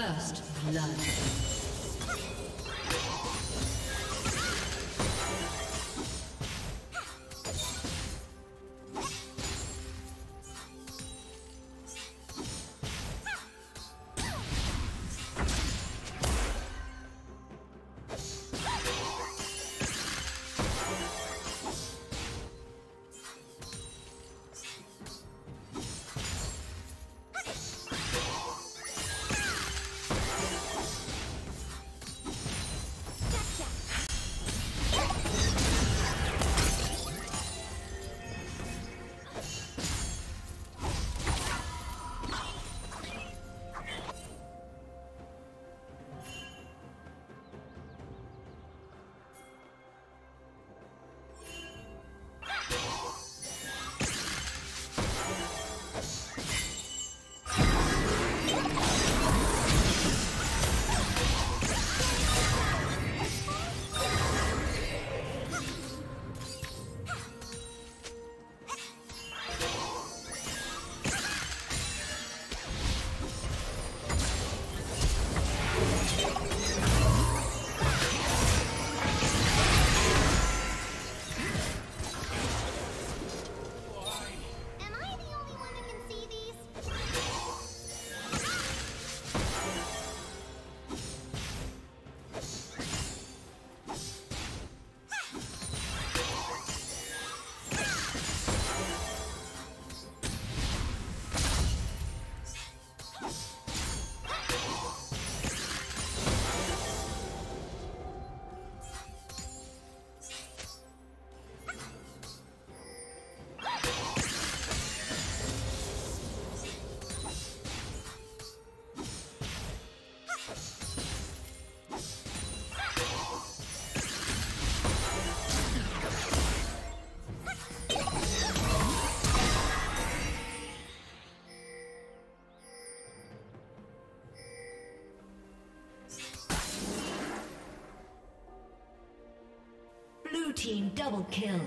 First blood. Team double kill.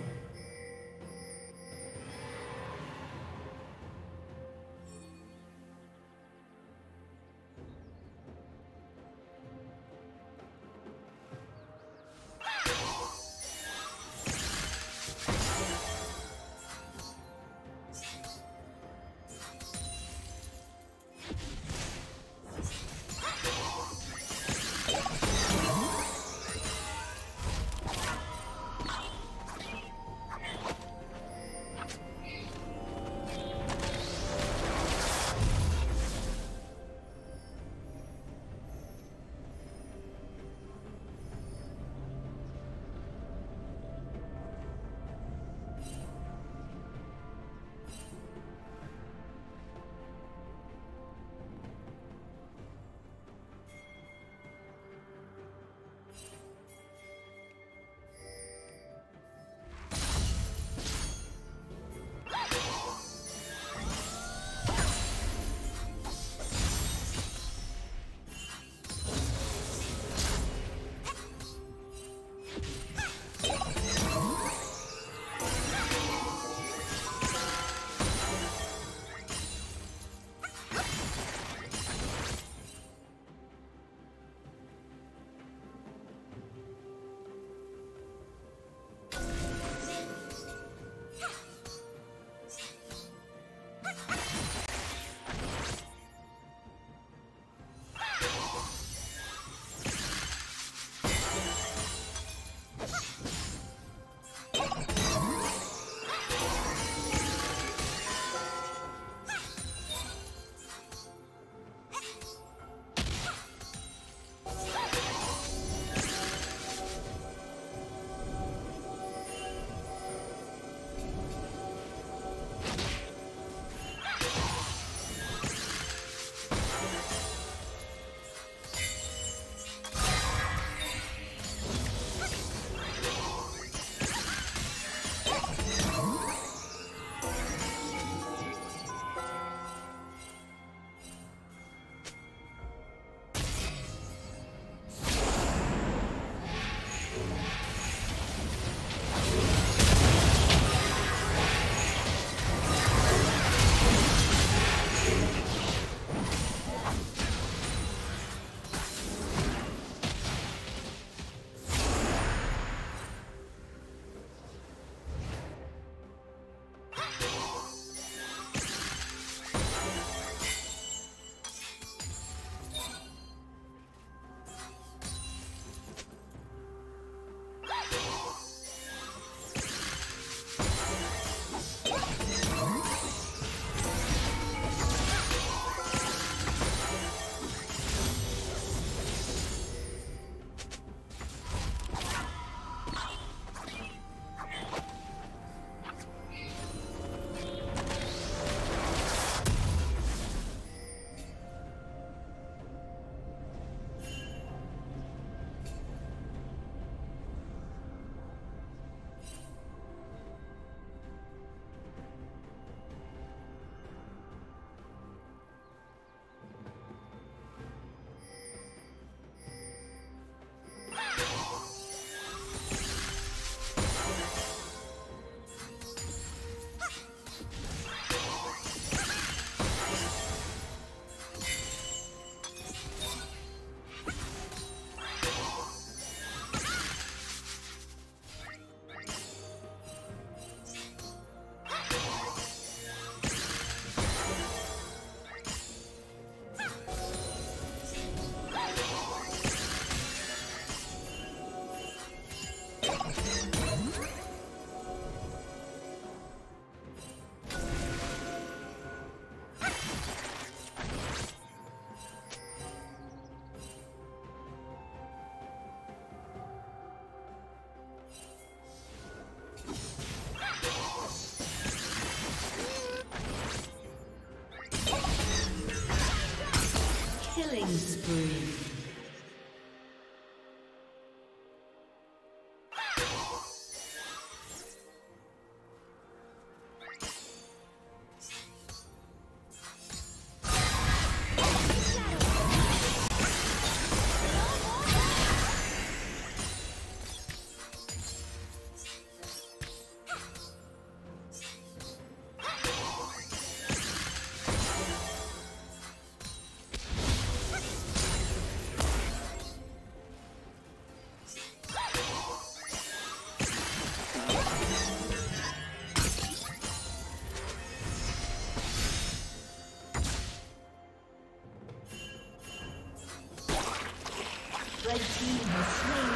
has slain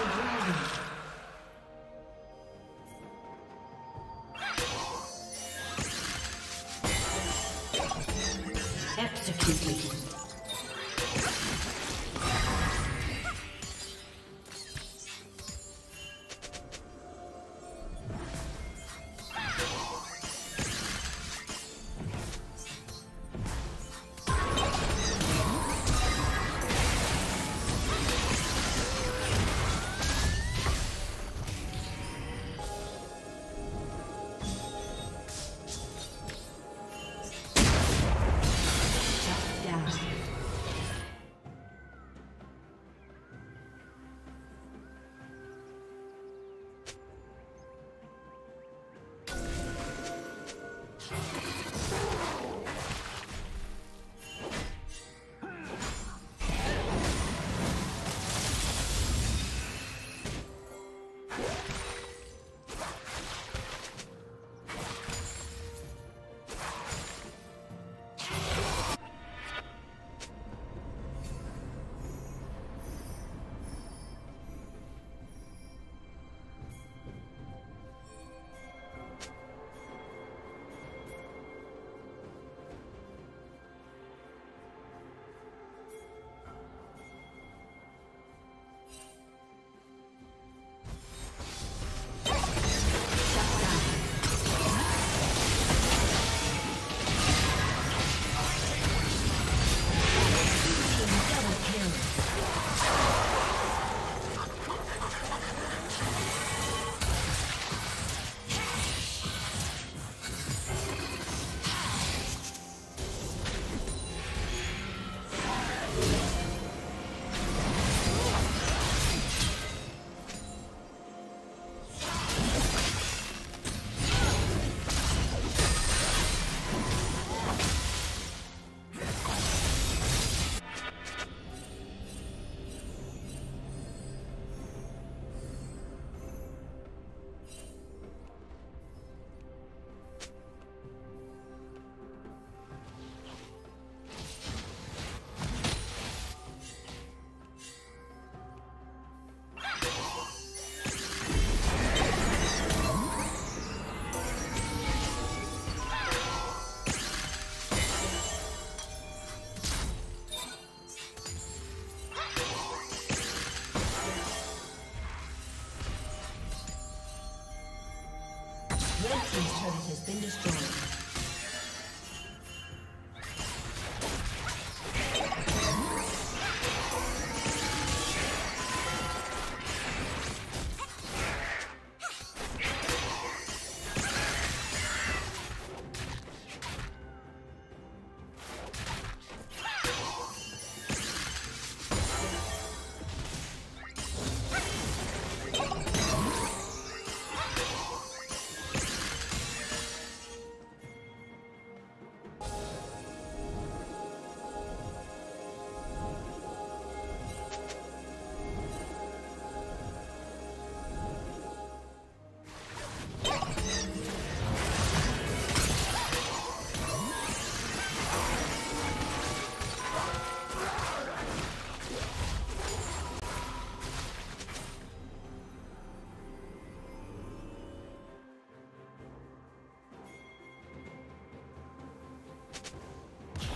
been destroyed.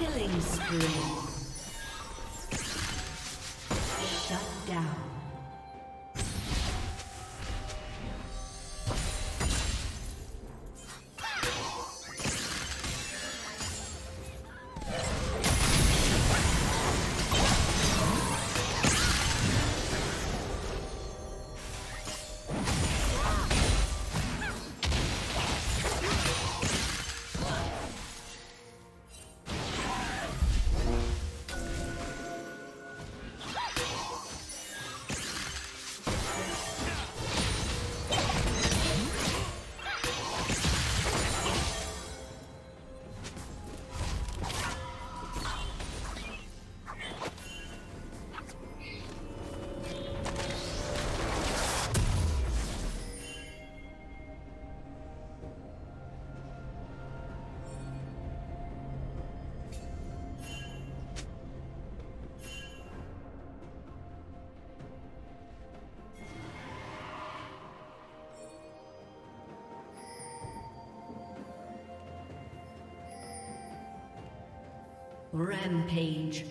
Killing spree. Rampage.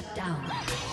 Shut down.